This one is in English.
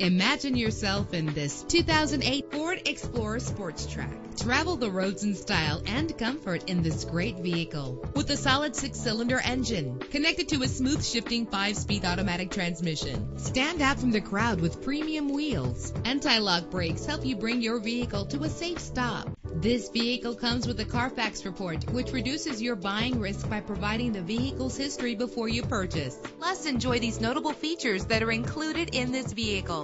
Imagine yourself in this 2008 Ford Explorer Sports Trac. Travel the roads in style and comfort in this great vehicle. With a solid six-cylinder engine connected to a smooth shifting five-speed automatic transmission. Stand out from the crowd with premium wheels. Anti-lock brakes help you bring your vehicle to a safe stop. This vehicle comes with a Carfax report, which reduces your buying risk by providing the vehicle's history before you purchase. Plus, enjoy these notable features that are included in this vehicle.